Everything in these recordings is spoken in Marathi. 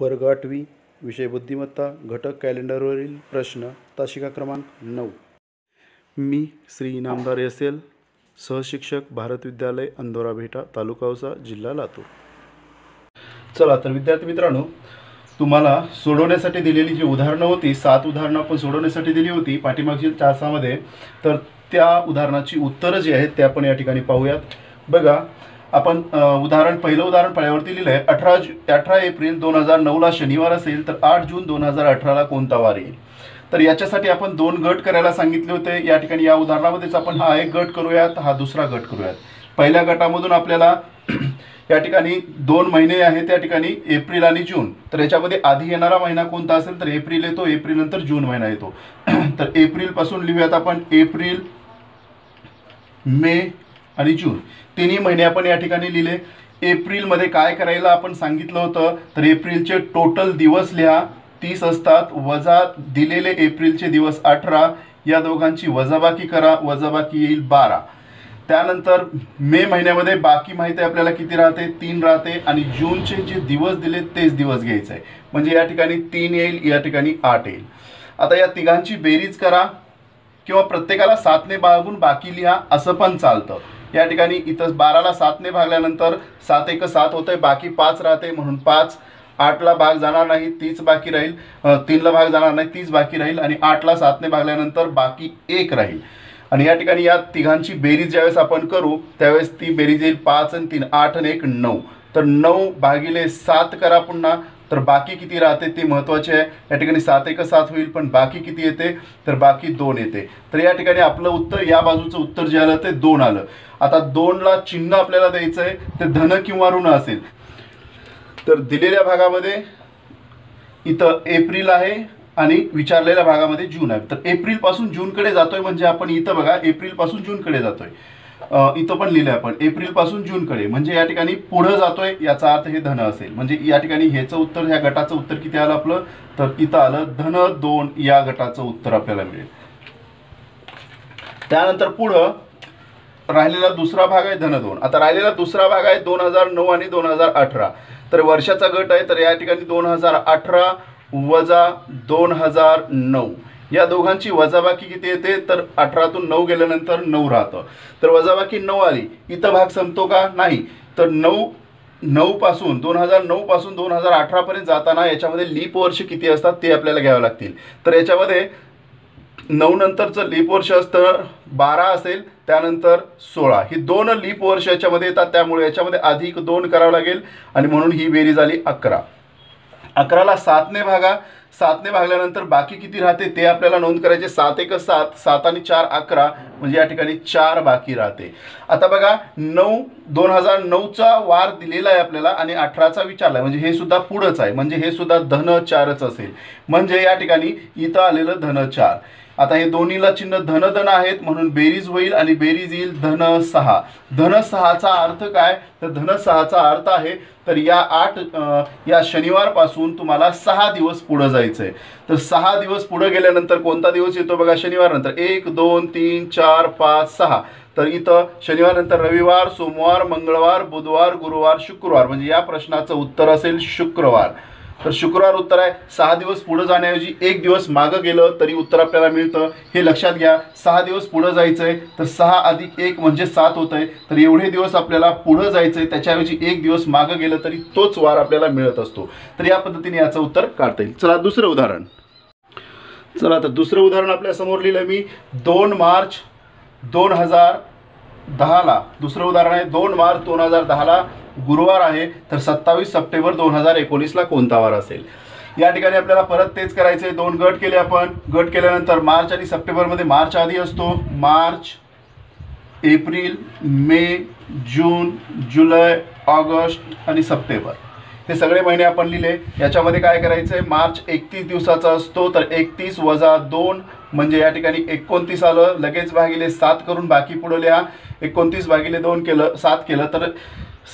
वर्ग आठवी विषय बुद्धिमत्ता घटक कॅलेंडरवरील प्रश्न तासिका क्रमांक नऊ. मी श्री इनामदार एस एल सहशिक्षक भारत विद्यालय अंदोरा भेटा तालुका औसा जिल्हा लातूर. चला तर विद्यार्थी मित्रांनो तुम्हाला सोडवण्यासाठी दिलेली जी उदाहरणं होती सात उदाहरणं आपण सोडवण्यासाठी दिली होती पाठीमागील तासामध्ये तर त्या उदाहरणाची उत्तरं जी आहेत ते आपण या ठिकाणी पाहूयात. बघा आपण उदाहरण पहिलं उदाहरण पाण्यावरती लिहिलं आहे अठरा अठरा एप्रिल दोन हजार नऊला शनिवार असेल तर आठ जून दोन हजार अठराला कोणता वार येईल? तर याच्यासाठी आपण दोन गट करायला सांगितले होते. या ठिकाणी या उदाहरणामध्येच आपण हा एक गट करूयात हा दुसरा गट करूयात. पहिल्या गटामधून आपल्याला या ठिकाणी दोन महिने आहेत त्या ठिकाणी एप्रिल आणि जून. तर याच्यामध्ये आधी येणारा महिना कोणता असेल तर एप्रिल येतो एप्रिल नंतर जून महिना येतो. तर एप्रिलपासून लिहूयात आपण एप्रिल मे आणि जून. तिन्ही महिने आपण या ठिकाणी लिहिले. एप्रिलमध्ये काय करायला आपण सांगितलं होतं? तर एप्रिलचे टोटल दिवस लिहा तीस असतात. वजा दिलेले एप्रिलचे दिवस अठरा. या दोघांची वजाबाकी करा. वजाबाकी येईल बारा. त्यानंतर मे महिन्यामध्ये बाकी माहिती आपल्याला किती राहते? तीन राहते. आणि जूनचे जे दिवस दिले तेच दिवस घ्यायचे आहे म्हणजे या ठिकाणी तीन येईल या ठिकाणी आठ येईल. आता या तिघांची बेरीज करा. किंवा प्रत्येकाला सातने बाळगून बाकी लिहा. असं पण चालतं. या ठिकाणी इथं बाराला सातने भागल्यानंतर सात एक सात होतंय बाकी पाच राहते म्हणून पाच. आठला भाग जाणार नाही तीच बाकी राहील. तीनला भाग जाणार नाही तीच बाकी राहील. आणि आठला सातने भागल्यानंतर बाकी एक राहील. आणि या ठिकाणी या तिघांची बेरीज ज्यावेळेस आपण करू त्यावेळेस ती बेरीज येईल पाच आणि तीन आठ आणि एक नऊ. तर नऊ भागिले सात करा पुन्हा. तर बाकी किती राहते ते महत्त्वाचे आहे. या ठिकाणी सात एक सात होईल पण बाकी किती येते? तर बाकी दोन येते. तर या ठिकाणी आपलं उत्तर या बाजूचं उत्तर जे आलं ते दोन आलं. आता दोनला चिन्ह आपल्याला द्यायचं आहे ते धन किंवा ऋण असेल. तर दिलेल्या भागामध्ये इथं एप्रिल आहे आणि विचारलेल्या भागामध्ये जून आहे. तर एप्रिलपासून जूनकडे जातोय म्हणजे आपण इथं बघा एप्रिलपासून जूनकडे जातोय. इथं पण लिहिलंय आपण एप्रिलपासून जूनकडे म्हणजे या ठिकाणी पुढं जातोय याचा अर्थ हे धन असेल. म्हणजे या ठिकाणी ह्याचं उत्तर ह्या गटाचं उत्तर किती आलं आपलं? तर इथं आलं धन दोन या गटाचं उत्तर आपल्याला मिळेल. त्यानंतर पुढं राहिलेला दुसरा भाग आहे धन दोन. आता राहिलेला दुसरा भाग आहे दोन हजार नऊ आणि दोन हजार अठरा. तर वर्षाचा गट आहे तर या ठिकाणी दोन हजार अठरा वजा दोन हजार नऊ. या दोघांची वजाबाकी किती येते? तर अठरातून नऊ गेल्यानंतर नऊ राहतं. तर वजाबाकी नऊ आली. इथं भाग संपतो का? नाही. तर नऊ नऊपासून दोन हजार नऊपासून दोन हजार अठरापर्यंत जाताना याच्यामध्ये लीप वर्ष किती असतात ते आपल्याला घ्यावं लागतील. तर याच्यामध्ये नऊ नंतरचं लीप वर्ष असतं बारा असेल त्यानंतर सोळा. ही दोन लीप वर्ष याच्यामध्ये येतात त्यामुळे याच्यामध्ये अधिक दोन करावं लागेल. आणि म्हणून ही बेरीज आली अकरा. अकराला सातने भागा सातने भागल्यानंतर बाकी किती राहते ते आपल्याला नोंद करायचे. सात एक सात सात आणि चार अकरा म्हणजे या ठिकाणी चार बाकी राहते. आता बघा नऊ दोन हजार नऊचा वार दिलेला आहे आपल्याला आणि अठराचा विचारला आहे. म्हणजे हे सुद्धा पुढंच आहे. म्हणजे हे सुद्धा धन चारच असेल. म्हणजे या ठिकाणी इथं आलेलं धन चार आता हे दोन्हीला चिन्ह धन धन आहेत म्हणून बेरीज होईल आणि बेरीज येईल धन सहा धन सहाचा अर्थ काय? तर धन सहाचा अर्थ आहे तर या आठ या शनिवारपासून तुम्हाला सहा दिवस पुढं जायचं आहे तर सहा दिवस पुढं गेल्यानंतर कोणता दिवस येतो बघा शनिवार नंतर? एक दोन तीन चार पाच सहा. तर इथं शनिवार नंतर रविवार सोमवार मंगळवार बुधवार गुरुवार शुक्रवार. म्हणजे या प्रश्नाचं उत्तर असेल शुक्रवार. तर शुक्रवार उत्तर आहे. सहा दिवस पुढं जाण्याऐवजी एक दिवस मागं गेलं तरी उत्तर आपल्याला मिळतं. हे लक्षात घ्या. सहा दिवस पुढं जायचं आहे तर सहा अधिक एक म्हणजे सात होत आहे तर एवढे दिवस आपल्याला पुढं जायचं आहे त्याच्याऐवजी एक दिवस मागं गेलं तरी तोच वार आपल्याला मिळत असतो. तर या पद्धतीने याचं उत्तर काढता येईल. चला दुसरं उदाहरण. चला तर दुसरं उदाहरण आपल्यासमोर लिहिलं मी. दोन मार्च दोन हजार दहाला. दुसरं उदाहरण आहे दोन मार्च दोन हजार दहाला गुरुवार आहे तर सत्तावीस सप्टेंबर दोन हजार एकोणीसला कोणता वार असेल? या ठिकाणी आपल्याला परत तेच करायचे दोन गट केले आपण. गट केल्यानंतर मार्च आणि सप्टेंबरमध्ये मार्च आधी असतो. मार्च एप्रिल मे जून जुलै ऑगस्ट आणि सप्टेंबर. हे सगळे महिने आपण लिहिले. याच्यामध्ये काय करायचं आहे मार्च एकतीस दिवसाचा असतो तर एकतीस वजा दोन म्हणजे या ठिकाणी एकोणतीस आलं. लगेच भागिले सात करून बाकी पुढं लिहा. एकोणतीस भागिले दोन केलं सात केलं तर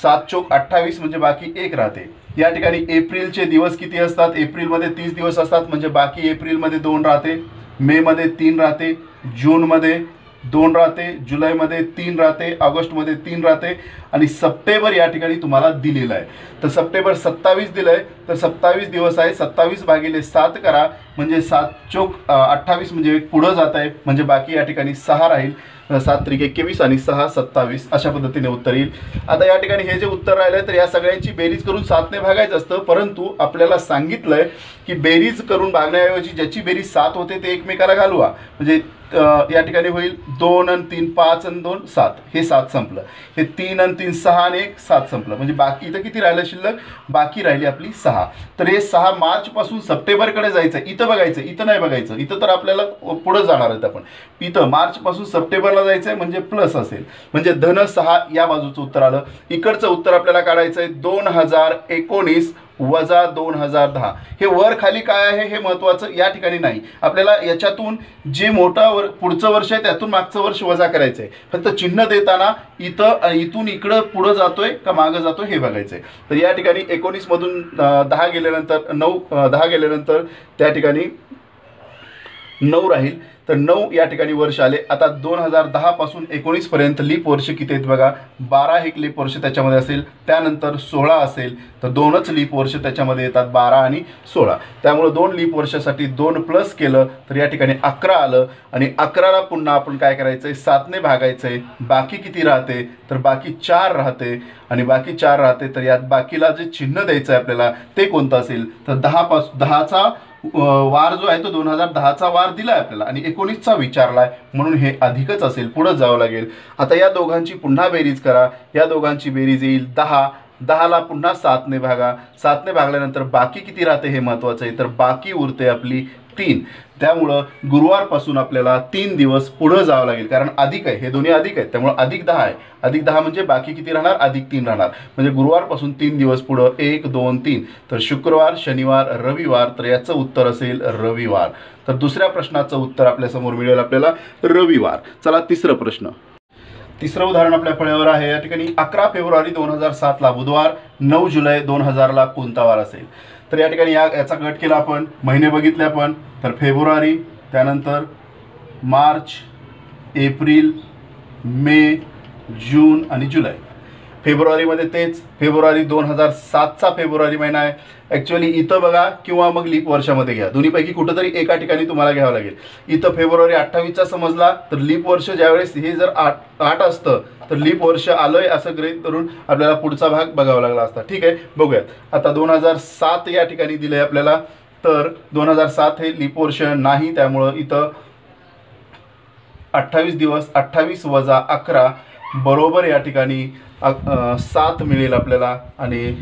सात चोक अठ्ठावीस म्हणजे बाकी एक राहते. या ठिकाणी एप्रिलचे दिवस किती असतात? एप्रिलमध्ये तीस दिवस असतात म्हणजे बाकी एप्रिलमध्ये दोन राहते. मेमध्ये तीन राहते. जूनमध्ये दोन राहते जुलैमध्ये तीन राहते ऑगस्टमध्ये तीन राहते आणि सप्टेंबर या ठिकाणी तुम्हाला दिलेला आहे. तर सप्टेंबर सत्तावीस दिलं आहे तर सत्तावीस दिवस आहे सत्तावीस भागिले सात करा म्हणजे सात चोक अठ्ठावीस म्हणजे एक पुढं जात आहे म्हणजे बाकी या ठिकाणी सहा राहील सात त्रिक एकवीस आणि सहा सत्तावीस अशा पद्धतीने उत्तर येईल. आता या ठिकाणी हे जे उत्तर राहिलं तर या सगळ्यांची बेरीज करून सातने भागायचं असतं परंतु आपल्याला सांगितलंय की बेरीज करून भागण्याऐवजी ज्याची बेरीज सात होते ते एकमेकाला घालवा. म्हणजे या ठिकाणी होईल दोन आणि तीन पाच आणि दोन सात. हे सात संपलं. हे तीन आणि तीन सहा आणि एक सात संपलं. म्हणजे बाकी इथं किती राहिलं शिल्लक? बाकी राहिली आपली सहा. तर हे सहा मार्चपासून सप्टेंबरकडे जायचं. इथं बघायचं इथं नाही बघायचं. इथं तर आपल्याला पुढं जाणार आहेत आपण. इथं मार्चपासून सप्टेंबरला जायचं आहे म्हणजे प्लस असेल. म्हणजे धन सहा या बाजूचं उत्तर आलं. इकडचं उत्तर आपल्याला काढायचं आहे दोन हजार एकोणीस वजा दोन हजार दहा. हे वर खाली काय आहे हे महत्त्वाचं या ठिकाणी नाही. आपल्याला याच्यातून जे मोठं वर पुढचं वर्ष आहे त्यातून मागचं वर्ष वजा करायचं आहे फक्त चिन्ह देताना इथं इथून इकडं पुढं जातोय का मागं जातोय हे बघायचं आहे तर या ठिकाणी एकोणीसमधून दहा गेल्यानंतर नऊ दहा गेल्यानंतर त्या ठिकाणी नऊ राहील. तर नऊ या ठिकाणी वर्ष आले. आता दोन हजार दहापासून एकोणीसपर्यंत लीप वर्ष किती आहेत बघा? बारा एक लीप वर्ष त्याच्यामध्ये असेल. त्यानंतर सोळा असेल. तर दोनच लीप वर्ष त्याच्यामध्ये येतात बारा आणि सोळा. त्यामुळं दोन लीप वर्षासाठी दोन प्लस केलं तर या ठिकाणी अकरा आलं. आणि अकराला पुन्हा आपण काय करायचं आहे सातने भागायचं आहे बाकी किती राहते? तर बाकी चार राहते. आणि बाकी चार राहते तर यात बाकीला जे चिन्ह द्यायचं आहे आपल्याला ते कोणतं असेल? तर दहापासून दहाचा वार जो आहे तो दोन हजार दहाचा वार दिला आहे आपल्याला आणि एकोणीसचा विचारला आहे म्हणून हे अधिकच असेल पुढं जावं लागेल. आता या दोघांची पुन्हा बेरीज करा. या दोघांची बेरीज येईल दहा. दहाला पुन्हा सातने भागा. सातने भागल्यानंतर बाकी किती राहते हे महत्त्वाचं आहे? तर बाकी उरते आपली तीन. त्यामुळं गुरुवारपासून आपल्याला तीन दिवस पुढं जावं लागेल. कारण अधिक आहे. हे दोन्ही अधिक आहेत. त्यामुळं अधिक दहा आहे. अधिक दहा म्हणजे बाकी किती राहणार? अधिक तीन राहणार. म्हणजे गुरुवारपासून तीन दिवस पुढं एक दोन तीन. तर शुक्रवार शनिवार रविवार तर याचं उत्तर असेल रविवार. तर दुसऱ्या प्रश्नाचं उत्तर आपल्यासमोर मिळेल आपल्याला रविवार. चला तिसरं प्रश्न. तिसरं उदाहरण आपल्या फळ्यावर आहे. या ठिकाणी अकरा फेब्रुवारी दोन हजार सातला बुधवार नऊ जुलै दोन हजारला कोणता वार असेल? तर या ठिकाणी या याचा गट केला आपण. महिने बघितले आपण. तर फेब्रुवारी त्यानंतर मार्च एप्रिल मे जून आणि जुलै. फेब्रुवारीमध्ये तेच. फेब्रुवारी दोन हजार सातचा फेब्रुवारी महिना आहे. ॲक्च्युअली इथं बघा किंवा मग लीप वर्षामध्ये घ्या. दोन्हीपैकी कुठंतरी एका ठिकाणी तुम्हाला घ्यावं लागेल. इथं फेब्रुवारी अठ्ठावीसचा समजला तर लीप वर्ष ज्यावेळेस हे जर आठ आठ असतं तर लीप वर्ष आलंय असं गृहीत धरून आपल्याला पुढचा भाग बघावा लागला असता. ठीक आहे बघूयात. आता दोन हजार सात या ठिकाणी दिलं आहे आपल्याला तर दोन हजार सात हे लीप वर्ष नाही त्यामुळं इथं अठ्ठावीस दिवस अठ्ठावीस वजा अकरा बरोबर या ठिकाणी सात मिळेल आपल्याला आणि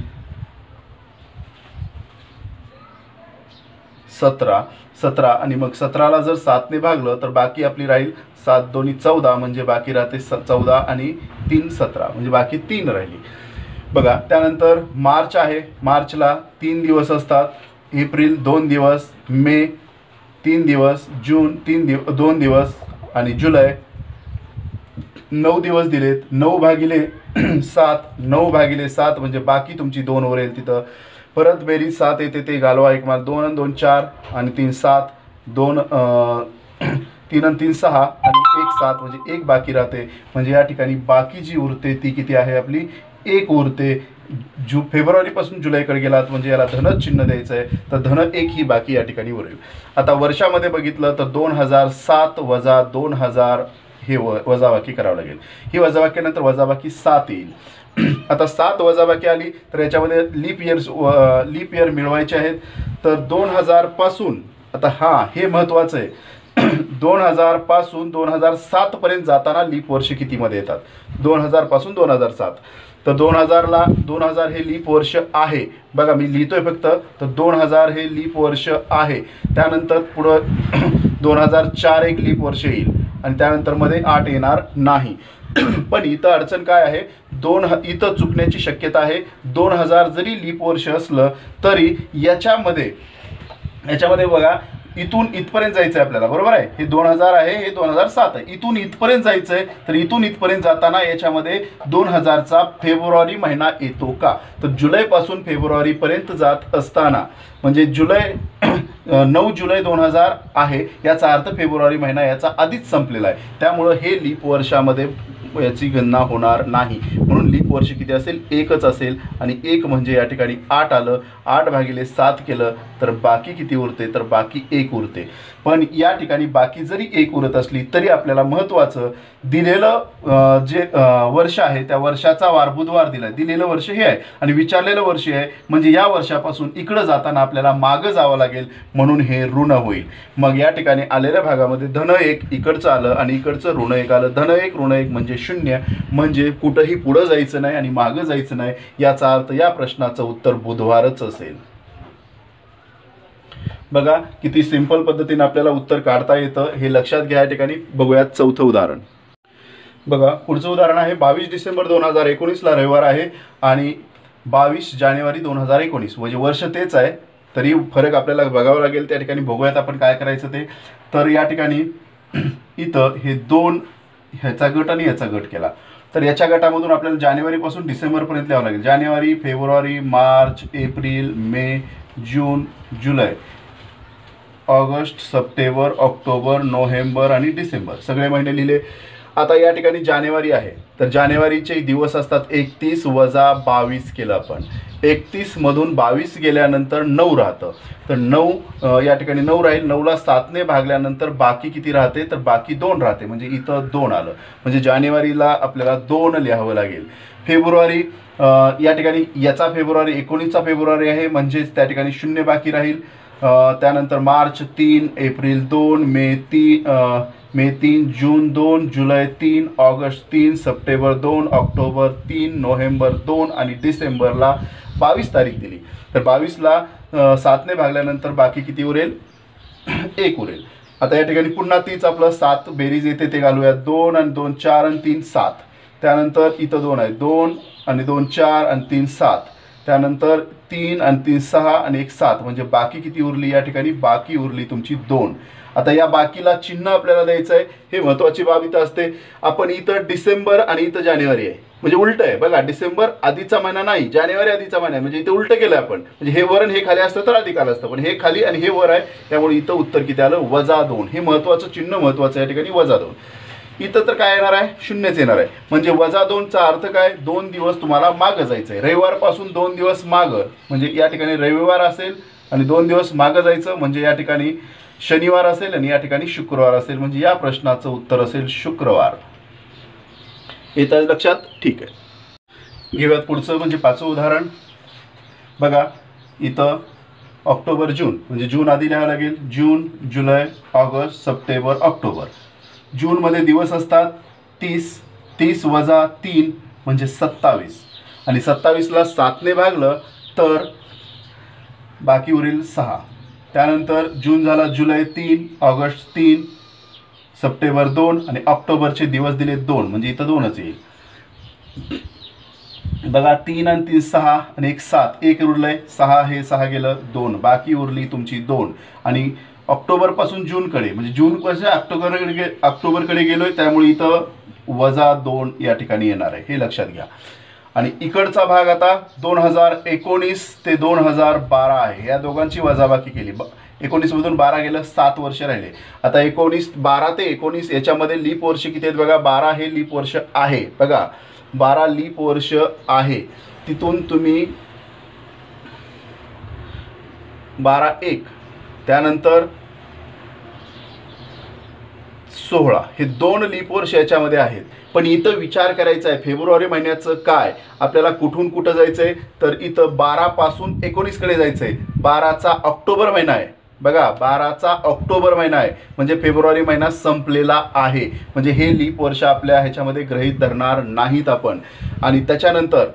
सतरा. सतरा आणि मग सतराला जर सातने भागलं तर बाकी आपली राहील सात दोन्ही चौदा म्हणजे बाकी राहते स चौदा आणि तीन सतरा. म्हणजे बाकी तीन राहिली. बघा त्यानंतर मार्च आहे. मार्चला तीन दिवस असतात. एप्रिल दोन दिवस मे तीन दिवस जून तीन दिव दोन दिवस आणि जुलै नऊ दिवस दिलेत. नऊ भागिले सात नऊ भागिले सात म्हणजे बाकी तुमची दोन उरेल तिथं. परत बेरीज सात येते ते घालवा एक माल. दोन आणि दोन चार आणि तीन सात. दोन तीन आणि तीन सहा आणि एक सात म्हणजे एक बाकी राहते. म्हणजे या ठिकाणी बाकी जी उरते ती किती आहे आपली? एक उरते. जु फेब्रुवारीपासून जुलैकडे गेलात म्हणजे याला धनच चिन्ह द्यायचं आहे तर धन एक ही बाकी या ठिकाणी उरेल. आता वर्षामध्ये बघितलं तर दोन हजार सात वजा दोन हजार हे व वजाबाकी करावं लागेल. ही वजाबाकीनंतर वजाबाकी सात येईल. आता सात वजाबाकी आली तर याच्यामध्ये लीप इयर्स लीप इयर मिळवायचे आहेत. तर दोन हजारपासून आता हां हे महत्त्वाचं आहे. दोन हजारपासून दोन हजार सातपर्यंत जाताना लीप वर्ष कितीमध्ये येतात? दोन हजारपासून दोन हजार सात. तर दोन हजारला दोन हजार हे लीप वर्ष आहे. बघा मी लिहितोय फक्त तर दोन हजार हे लीप वर्ष आहे. त्यानंतर पुढं दोन हजार चार एक लीप वर्ष येईल. आणि त्यानंतरमध्ये आठ येणार नाही. पण इथं अडचण काय आहे? दोन ह इथं चुकण्याची शक्यता आहे. दोन हजार जरी लीप वर्ष असलं तरी याच्यामध्ये याच्यामध्ये बघा इथून इथपर्यंत जायचं आहे आपल्याला. बरोबर आहे? हे दोन हजार आहे हे दोन हजार सात आहे. इथून इथपर्यंत जायचं आहे तर इथून इथपर्यंत जाताना याच्यामध्ये दोन हजारचा फेब्रुवारी महिना येतो का? तर जुलैपासून फेब्रुवारीपर्यंत जात असताना म्हणजे जुलै नऊ जुलै दोन हजार आहे. याचा अर्थ फेब्रुवारी महिना याचा आधीच संपलेला आहे. त्यामुळं हे लीप वर्षामध्ये याची गणना होणार नाही. म्हणून लीप वर्ष किती असेल? एकच असेल. आणि एक म्हणजे या ठिकाणी आठ आलं. आठ भागिले सात केलं तर बाकी किती उरते? तर बाकी एक उरते. पण या ठिकाणी बाकी जरी एक उरत असली तरी आपल्याला महत्त्वाचं दिलेलं जे वर्ष आहे त्या वर्षाचा वार बुधवार दिला दिलेलं वर्ष हे आहे. आणि विचारलेलं वर्ष आहे. म्हणजे या वर्षापासून इकडं जाताना आपल्याला मागं जावं लागेल. म्हणून हे ऋण होईल. मग या ठिकाणी आलेल्या भागामध्ये धन एक इकडचं आलं आणि इकडचं ऋण एक आलं. धन एक ऋण एक म्हणजे शून्य म्हणजे कुठंही पुढं जायचं नाही आणि मागं जायचं नाही याचा अर्थ या प्रश्नाचं उत्तर बुधवारच असेल. बघा किती सिंपल पद्धतीने आपल्याला उत्तर काढता येतं हे लक्षात घ्या या ठिकाणी. बघूयात चौथं उदाहरण. बघा पुढचं उदाहरण आहे बावीस डिसेंबर दोन हजार एकोणीसला रविवार आहे आणि बावीस जानेवारी दोन हजार एकोणीस. म्हणजे वर्ष तेच आहे तरी फरक आपल्याला बघावं लागेल. त्या ठिकाणी बघूयात आपण काय करायचं ते. तर या ठिकाणी इथं हे दोन ह्याचा गट आणि ह्याचा गट केला. तर याच्या गटामधून आपल्याला जानेवारीपासून डिसेंबरपर्यंत लिहावं लागेल. जानेवारी फेब्रुवारी मार्च एप्रिल मे जून जुलै ऑगस्ट सप्टेंबर ऑक्टोबर नोव्हेंबर आणि डिसेंबर. सगळे महिने लिहिले. आता या ठिकाणी जानेवारी आहे. तर जानेवारीचे दिवस असतात एकतीस वजा बावीस केलं आपण. एकतीसमधून बावीस गेल्यानंतर नऊ राहतं. तर नऊ या ठिकाणी नऊ राहील. नऊला सातने भागल्यानंतर बाकी किती राहते? तर बाकी दोन राहते. म्हणजे इथं दोन आलं. म्हणजे जानेवारीला आपल्याला दोन लिहावं लागेल. फेब्रुवारी या ठिकाणी याचा फेब्रुवारी एकोणीसचा फेब्रुवारी आहे. म्हणजेच त्या ठिकाणी शून्य बाकी राहील. त्यानंतर मार्च तीन एप्रिल दोन मे तीन मे तीन जून दोन जुलै तीन ऑगस्ट तीन सप्टेंबर दोन ऑक्टोबर तीन नोव्हेंबर दोन आणि डिसेंबरला बावीस तारीख दिली. तर बावीसला सातने भागल्यानंतर बाकी किती उरेल? एक उरेल. आता या ठिकाणी पुन्हा तीच आपलं सात बेरीज येते ते घालूया दोन आणि दोन चार आणि तीन सात. त्यानंतर इथं दोन आहे. दोन आणि दोन चार आणि तीन सात. त्यानंतर तीन आणि तीन सहा आणि एक सात. म्हणजे बाकी किती उरली या ठिकाणी? बाकी उरली तुमची दोन. आता या बाकीला चिन्ह आपल्याला द्यायचं आहे हे महत्वाची बाब इथं असते. आपण इथं डिसेंबर आणि इथं जानेवारी आहे. म्हणजे उलट आहे. बघा डिसेंबर आधीचा महिना नाही. जानेवारी आधीचा महिना आहे. म्हणजे इथे उलट केलं आपण. म्हणजे हे वर आणि हे खाली असतं तर अधिक आलं असतं. पण हे खाली आणि हे वर आहे. त्यामुळे इथं उत्तर किती आलं? वजा दोन. हे महत्वाचं चिन्ह महत्वाचं या ठिकाणी वजा दोन. इथं तर काय येणार आहे? शून्यच येणार आहे. म्हणजे वजा दोनचा अर्थ काय? दोन दिवस तुम्हाला मागं जायचं आहे रविवारपासून दोन दिवस मागं. म्हणजे या ठिकाणी रविवार असेल आणि दोन दिवस मागं जायचं म्हणजे या ठिकाणी शनिवार असेल आणि या ठिकाणी शुक्रवार असेल. म्हणजे या प्रश्नाचं उत्तर असेल शुक्रवार. येतं लक्षात? ठीक आहे. घेऊयात पुढचं म्हणजे पाचवं उदाहरण. बघा इथं ऑक्टोबर जून. म्हणजे जून आधी लिहावं लागेल. जून जुलै ऑगस्ट सप्टेंबर ऑक्टोबर. जूनमध्ये दिवस असतात. तीस तीस वजा तीन म्हणजे सत्तावीस. आणि सत्तावीसला सातने भागलं तर बाकी उरेल सहा. त्यानंतर जून झाला जुलै तीन ऑगस्ट तीन सप्टेंबर दोन आणि ऑक्टोबरचे दिवस दिले दोन. म्हणजे इथं दोनच येईल. बघा तीन आणि तीन सहा आणि एक सात. एक उरलंय सहा हे सहा गेलं दोन. बाकी उरली तुमची दोन. आणि ऑक्टोबरपासून जूनकडे म्हणजे जून कसं ऑक्टोबरकडे गे ऑक्टोबरकडे गेलोय त्यामुळे इथं वजा दोन या ठिकाणी येणार आहे हे लक्षात घ्या. आणि इकडचा भाग आता दोन हजार एकोणीस ते दोन हजार बारा आहे. या दोघांची वजाबाकी केली. ब एकोणीसमधून बारा गेलं सात वर्ष राहिले. आता एकोणीस बारा ते एकोणीस याच्यामध्ये लीप वर्ष किती आहेत बघा? बारा हे लीप वर्ष आहे. बघा बारा लीप वर्ष आहे. तिथून तुम्ही बारा एक त्यानंतर सोहळा. हे दोन लीप वर्ष याच्यामध्ये आहेत. पण इथं विचार करायचा आहे फेब्रुवारी महिन्याचं काय? आपल्याला कुठून कुठं जायचं आहे तर इथं बारापासून एकोणीसकडे जायचं आहे बाराचा ऑक्टोबर महिना आहे. बघा बाराचा ऑक्टोबर महिना आहे. म्हणजे फेब्रुवारी महिना संपलेला आहे. म्हणजे हे लीप वर्ष आपल्या ह्याच्यामध्ये ग्रहीत धरणार नाहीत आपण. आणि त्याच्यानंतर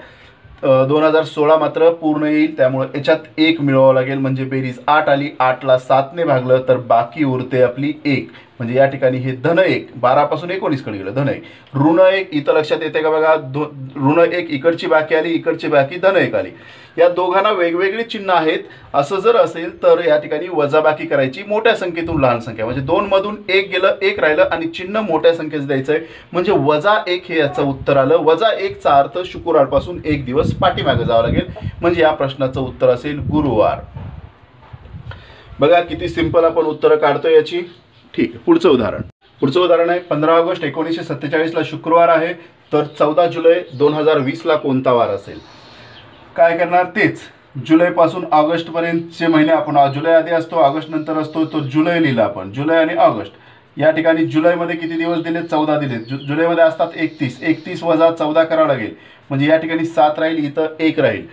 दोन हजार सोळा मात्र पूर्ण येईल. त्यामुळे याच्यात एक मिळवावं लागेल. म्हणजे बेरीज आठ आली आठला सातने भागलं तर बाकी उरते आपली एक. म्हणजे या ठिकाणी हे धन एक. बारापासून एकोणीसकडे गेलं धन एक. ऋण एक इथं लक्षात येते का बघा दो ऋण एक इकडची बाकी आली इकडची बाकी धन एक आली. या दोघांना वेगवेगळी चिन्ह आहेत. असं जर असेल तर या ठिकाणी वजाबाकी करायची मोठ्या संख्येतून लहान संख्या. म्हणजे दोन मधून एक गेलं एक राहिलं आणि चिन्ह मोठ्या संख्येचं द्यायचं आहे म्हणजे वजा एक हे याचं उत्तर आलं. वजा एकचा अर्थ शुक्रवारपासून एक दिवस पाठीमागे जावं लागेल. म्हणजे या प्रश्नाचं उत्तर असेल गुरुवार. बघा किती सिंपल आपण उत्तरं काढतो याची. ठीक आहे पुढचं उदाहरण. पुढचं उदाहरण आहे पंधरा ऑगस्ट एकोणीसशे सत्तेचाळीसला शुक्रवार आहे. तर चौदा जुलै दोन हजार वीसला कोणता वार असेल? काय करणार? तेच. जुलैपासून ऑगस्टपर्यंतचे महिने आपण जुलै आधी असतो ऑगस्ट नंतर असतो तो जुलै लिहिला आपण. जुलै आणि ऑगस्ट. या ठिकाणी जुलैमध्ये किती दिवस दिले? चौदा दिले. जु जुलैमध्ये असतात एकतीस. एकतीस वजा चौदा करावं लागेल. म्हणजे या ठिकाणी सात राहील इथं एक राहील.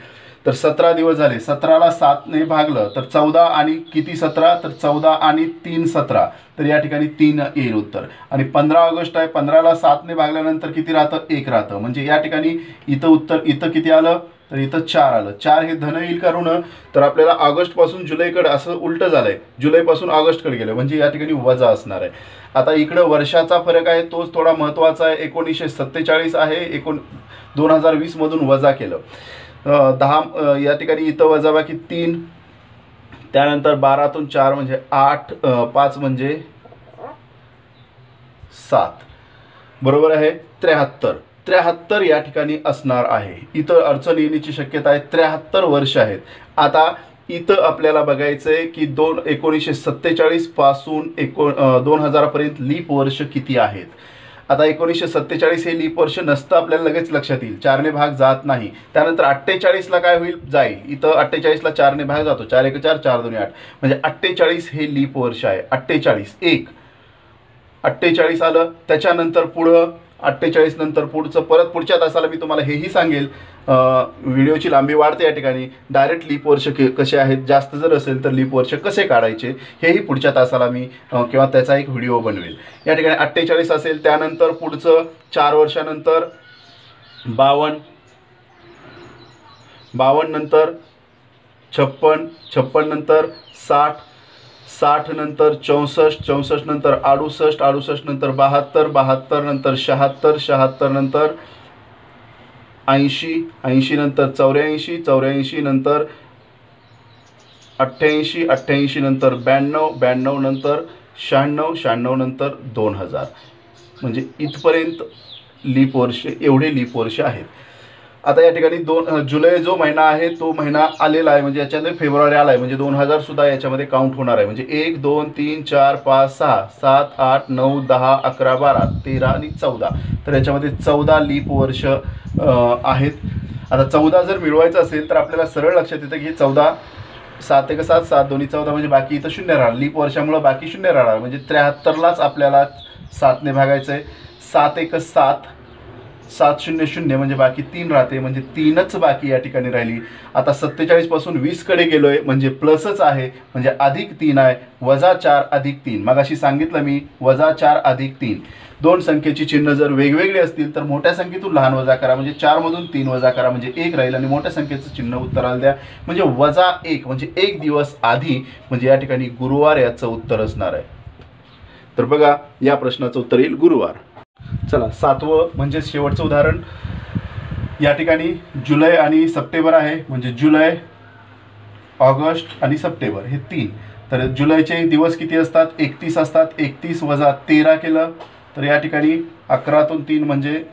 तर सतरा दिवस झाले. सतराला सातने भागलं. तर चौदा आणि किती सतरा? तर चौदा आणि तीन सतरा. तर या ठिकाणी तीन येईल उत्तर. आणि पंधरा ऑगस्ट आहे. पंधराला सातने भागल्यानंतर किती राहतं? एक राहतं. म्हणजे या ठिकाणी इथं उत्तर इथं किती आलं? तर इथं चार आलं. चार हे धन येईल का ऋण? तर आपल्याला ऑगस्टपासून जुलैकडे असं उलटं झालंय. जुलैपासून ऑगस्टकडे गेलं म्हणजे या ठिकाणी वजा असणार आहे. आता इकडं वर्षाचा फरक आहे. तोच थोडा महत्त्वाचा आहे. एकोणीसशे सत्तेचाळीस आहे. एकोण दोन हजार वीसमधून वजा केलं. दहा या ठिकाणी इथं वजाबाकी तीन. त्यानंतर बारातून चार म्हणजे आठ पाच म्हणजे सात. बरोबर आहे? त्र्याहत्तर. त्र्याहत्तर या ठिकाणी असणार आहे. इथं अडचण येण्याची शक्यता आहे. त्र्याहत्तर वर्ष आहेत. आता इथं आपल्याला बघायचं आहे की दोन एकोणीसशे सत्तेचाळीसपासून एको दोन हजारापर्यंत लीप वर्ष किती आहेत? आता एकोणीसशे सत्तेचाळीस हे लीप वर्ष नसतं आपल्याला लगेच लक्षात येईल. चारने भाग जात नाही. त्यानंतर अठ्ठेचाळीसला काय होईल? जाईल. इथं अठ्ठेचाळीसला चारने भाग जातो. चार एक चार चार दोन्ही आठ. म्हणजे अठ्ठेचाळीस हे लीप वर्ष आहे. अठ्ठेचाळीस. एक. अठ्ठेचाळीस आलं. त्याच्यानंतर पुढं अठ्ठेचाळीस नंतर पुढचं परत पुढच्या तासाला मी तुम्हाला हेही सांगेल. व्हिडिओची लांबी वाढते या ठिकाणी. डायरेक्ट लीप वर्ष के कसे आहेत जास्त जर असेल तर लीप वर्ष कसे काढायचे हेही पुढच्या तासाला मी किंवा त्याचा एक व्हिडिओ बनवेल. या ठिकाणी अठ्ठेचाळीस असेल त्यानंतर पुढचं चार वर्षानंतर बावन्न बावन्न नंतर छप्पन छप्पन नंतर साठ साठ नंतर चौसष्ट चौसष्ट नंतर अडुसष्ट अडुसष्ट नंतर बहात्तर बहात्तर नंतर शहात्तर शहात्तर नंतर ऐंशी ऐंशी नंतर चौऱ्याऐंशी चौऱ्याऐंशी नंतर अठ्ठ्याऐंशी अठ्ठ्याऐंशी नंतर ब्याण्णव ब्याण्णव नंतर शहाण्णव शहाण्णव नंतर दोन हजार. म्हणजे इथपर्यंत लीप वर्ष एवढे लीप वर्ष आहेत. आता या ठिकाणी दोन जुलै जो महिना आहे तो महिना आलेला आहे म्हणजे याच्यामध्ये फेब्रुवारी आला आहे म्हणजे दोन हजार सुद्धा याच्यामध्ये काउंट होणार आहे. म्हणजे एक दोन तीन चार पाच सहा सात आठ नऊ दहा अकरा बारा तेरा आणि चौदा. तर याच्यामध्ये चौदा लीप वर्ष आहेत. आता चौदा जर मिळवायचं असेल तर आपल्याला सरळ लक्षात येतं की चौदा सात एक सात सात दोन्ही चौदा म्हणजे बाकी इथं शून्य राहणार. लीप वर्षामुळं बाकी शून्य राहणार. म्हणजे त्र्याहत्तरलाच आपल्याला सातने भागायचं आहे सात एक सात सात शून्य शून्य म्हणजे बाकी तीन राहते म्हणजे तीनच बाकी या ठिकाणी राहिली. आता सत्तेचाळीसपासून वीसकडे गेलो आहे म्हणजे प्लसच आहे म्हणजे अधिक तीन आहे वजा चार अधिक तीन. मगाशी सांगितलं मी वजा चार अधिक तीन. दोन संख्येची चिन्ह जर वेगवेगळी असतील तर मोठ्या संख्येतून लहान वजा करा म्हणजे चारमधून तीन वजा करा म्हणजे एक राहील आणि मोठ्या संख्येचं चिन्ह उत्तराला द्या. म्हणजे वजा एक म्हणजे एक दिवस आधी म्हणजे या ठिकाणी गुरुवार याचं उत्तर असणार आहे. तर बघा या प्रश्नाचं उत्तर येईल गुरुवार. चला सातवं म्हणजे शेवटचं उदाहरण. या ठिकाणी जुलै आणि सप्टेंबर आहे म्हणजे जुलै ऑगस्ट आणि सप्टेंबर हे तीन. तर जुलैचे दिवस किती असतात? एकतीस असतात. एकतीस वजा तेरा केलं तर या ठिकाणी अकरातून तीन म्हणजे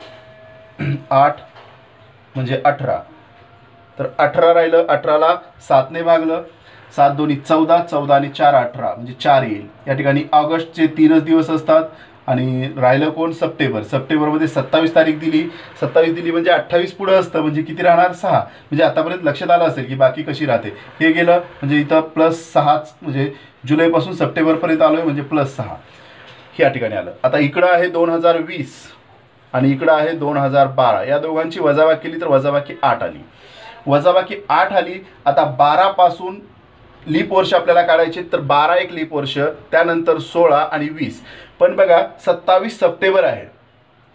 आठ म्हणजे अठरा. तर अठरा राहिलं अठराला सातने भागलं. सात दोन्ही चौदा चौदा आणि चार अठरा म्हणजे चार येईल. या ठिकाणी ऑगस्टचे तीनच दिवस असतात. आणि राहिलं कोण? सप्टेंबर. सप्टेंबरमध्ये सत्तावीस तारीख दिली. सत्तावीस दिली म्हणजे अठ्ठावीस पुढं असतं. म्हणजे किती राहणार? सहा. म्हणजे आतापर्यंत लक्षात आलं असेल की बाकी कशी राहते. हे गेलं. म्हणजे इथं प्लस सहाच म्हणजे जुलैपासून सप्टेंबरपर्यंत आलो आहे म्हणजे प्लस सहा. या ठिकाणी आलं. आता इकडं आहे दोन हजार वीस आणि इकडं आहे दोन हजार बारा. या दोघांची वजाबाकी केली तर वजाबाकी आठ आली. वजाबाकी आठ आली. आता बारापासून लीप वर्ष आपल्याला काढायचे तर बारा एक लीप वर्ष त्यानंतर सोळा आणि वीस. पण बघा सत्तावीस सप्टेंबर आहे.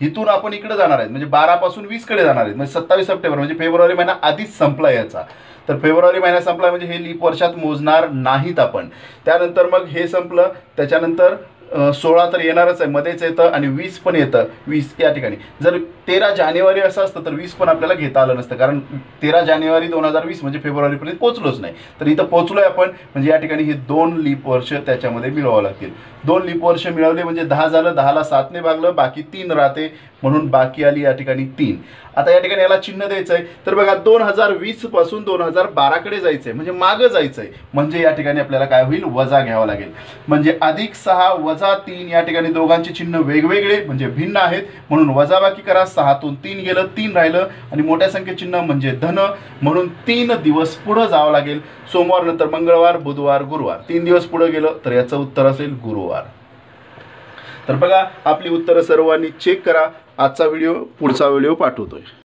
इथून आपण इकडे जाणार आहेत. म्हणजे बारापासून वीसकडे जाणार आहेत. म्हणजे सत्तावीस सप्टेंबर म्हणजे फेब्रुवारी महिना आधीच संपला याचा. तर फेब्रुवारी महिना संपला म्हणजे हे लीप वर्षात मोजणार नाहीत आपण. त्यानंतर मग हे संपलं. त्याच्यानंतर सोळा तर येणारच आहे मध्येच येतं आणि वीस पण येतं. वीस या ठिकाणी. जर तेरा जानेवारी असं असतं तर वीस पण आपल्याला घेता आलं नसतं. कारण तेरा जानेवारी दोन हजार वीस म्हणजे फेब्रुवारीपर्यंत पोचलोच नाही. तर इथं पोहोचलोय आपण म्हणजे या ठिकाणी हे दोन लीप वर्ष त्याच्यामध्ये मिळवावं लागतील. दोन लीप वर्ष मिळवले म्हणजे दहा झालं दहाला सातने भागलं बाकी तीन राहते. म्हणून बाकी आली या ठिकाणी तीन. आता या ठिकाणी याला चिन्ह द्यायचं आहे तर बघा दोन हजार वीसपासून दोन हजार बाराकडे जायचं आहे म्हणजे मागं जायचं आहे म्हणजे या ठिकाणी आपल्याला काय होईल? वजा घ्यावा लागेल. म्हणजे अधिक सहा वजा तीन या ठिकाणी दोघांचे चिन्ह वेगवेगळे म्हणजे भिन्न आहेत. म्हणून वजाबाकी करा सहातून तीन गेलं तीन राहिलं. आणि मोठ्या संख्ये चिन्ह म्हणजे धन. म्हणून तीन दिवस पुढं जावं लागेल. सोमवार नंतर मंगळवार बुधवार गुरुवार. तीन दिवस पुढं गेलं तर याचं उत्तर असेल गुरुवार. तर बघा आपली उत्तरं सर्वांनी चेक करा. आजचा व्हिडिओ पुढचा व्हिडिओ पाठवतोय.